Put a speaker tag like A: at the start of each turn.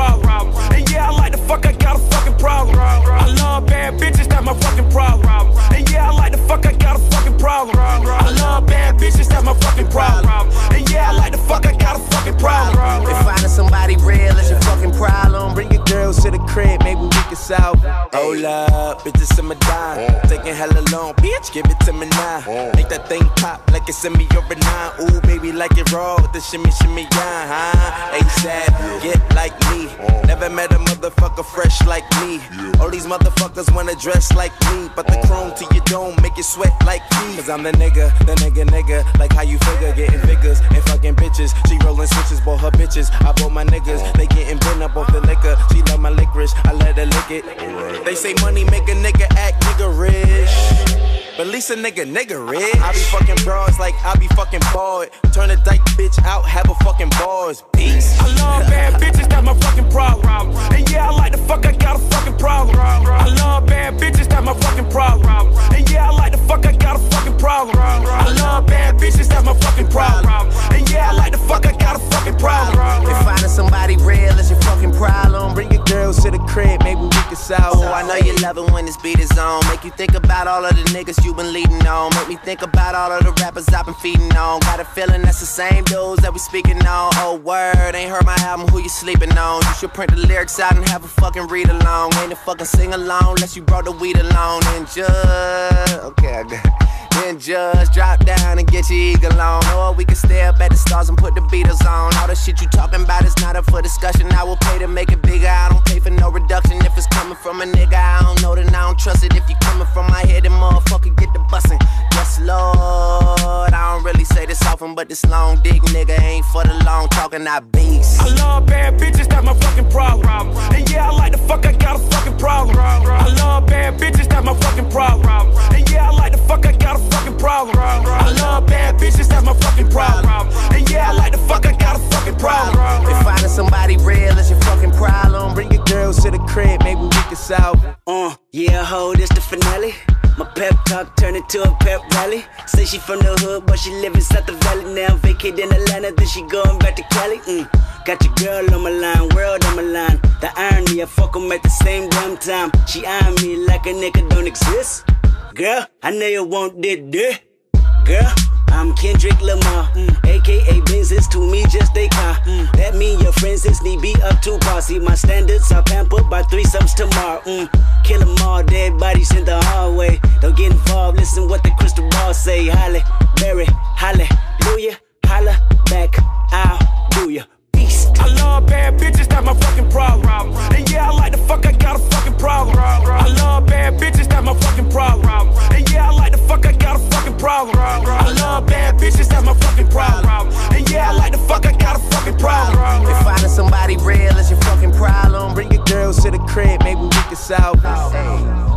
A: problem. And yeah, I like the fuck, I got a fucking problem. I love bad bitches, that's my fucking problem. And yeah, I like the fuck, I got a fucking problem. I love bad bitches, that's my fucking problem. And yeah, I like the fuck, I got a fucking problem.
B: If finding somebody real is your fucking problem, bring your
C: girls to the crib, maybe we can solve. Hold
B: up,
C: bitches in
A: my dime.
C: Taking hella long, bitch, give
A: it to me now.
C: Make that thing pop like it's in me over nine. Ooh, baby, like it raw, the shimmy, shimmy, yeah, huh? ASAP, get like me. Never met a motherfucker fresh like me. All these motherfuckers wanna dress like me. But the uh-huh. chrome to your dome make you sweat like me. Cause I'm the nigga, the nigga, nigga. Like how you figure, getting figures and fucking bitches. She rolling switches, bought her bitches. I bought my niggas, they getting bent up off the liquor. She love my licorice, I let her lick it. They say money make a nigga act nigga rich.
A: But
C: at least a nigga, nigga rich. I be fucking bras like I be fucking bored. Turn a dyke bitch out, have a fucking bars.
A: I love bad bitches, that's my fucking problem. And yeah, I like the fuck, I got a fucking problem. I love bad bitches, that's my
C: bring to the crib, maybe we can solve. Oh, I know
B: you love it when this beat is on. Make you think about all of the niggas you been leading on. Make me think about all of the rappers I've been feeding on. Got a feeling that's the same dudes that we speaking on. Oh, word, ain't heard my album, who you sleeping on? You should print the lyrics out and have a fucking read along. Ain't a fucking sing along unless you brought the weed along. And just, okay, I got it. Then just drop down and get your eagle on. Or we can stay up at the stars and put the Beatles on. All the shit you talking about is not up for discussion. I will pay to make it bigger. I don't pay for no reduction. If it's coming from a nigga, I don't know, then I don't trust it. If you coming from my head, then motherfucker get the bussin'. Yes, Lord. I don't really say this often, but this long dick nigga ain't for the long talking. I beast. I
A: love bad bitches, that's my fucking problem. And yeah, I like the fuck, I got a fucking problem. I love bad bitches, that's my fucking problem. And yeah, I like the fuck, I got a fucking problem. I love bad bitches, that's my fucking problem. And yeah, I like the fuck, I got a fucking problem.
B: If finding somebody real is your
C: to the crib, maybe we can solve it.
D: Uh, yeah, ho, this the finale. My pep talk turned into a pep rally. Say she from the hood, but she live inside the valley now. Vacate in Atlanta, then she going back to Cali. Mm. Got your girl on my line, world on my line. The irony, I fuck 'em at the same damn time. She eyeing me like a nigga don't exist. Girl, I know you want dick. Girl, I'm Kendrick Lamar, mm. aka Benzes to me just a car. Mm. That is need be up to par. See my standards are pampered by threesomes tomorrow. Mm. Kill 'em all, dead bodies in the hallway. Don't get involved, listen what the
C: to the crib, maybe we can solve
B: it.